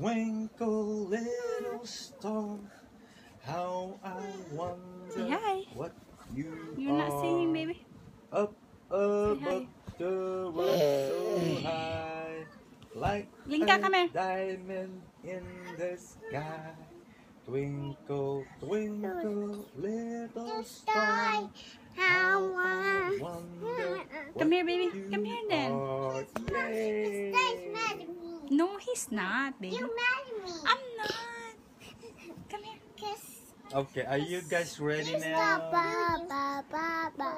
twinkle, little star, how I wonder what you You're not are. singing, baby. Up above the world so high, like Linka, a diamond in the sky. Twinkle, twinkle, little star, how I wonder Come here, baby. Come here, then. are. Yay. mad at me. No, he's not, baby. You mad at me. I'm not. Come here. Kiss. Okay, are you guys ready Kiss now? the ba ba ba ba.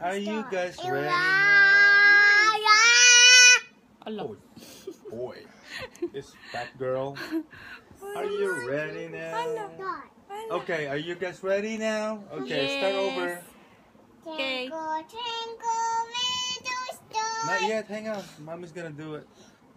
Are you guys ready lie, lie. Allah. Oh, boy, this fat girl. Are you ready now? Okay, are you guys ready now? Okay, start over. Okay. Twinkle, twinkle, little star. Not yet, hang on. Mommy's gonna do it.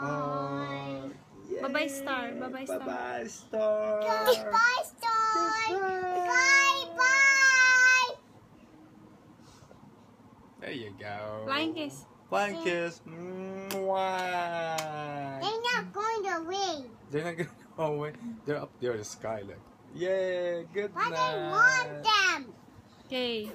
you are. Bye-bye, star. Bye-bye, star. Bye-bye, star. Goodbye, star. Goodbye. Bye, bye. There you go. Flying kiss. Flying kiss. Mwah. They're not going to win, They're not gonna go away. They're up there in the sky. Like, yay, good but night. I want them. Okay.